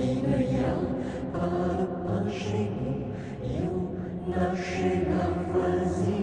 capucine, y'a pas de pain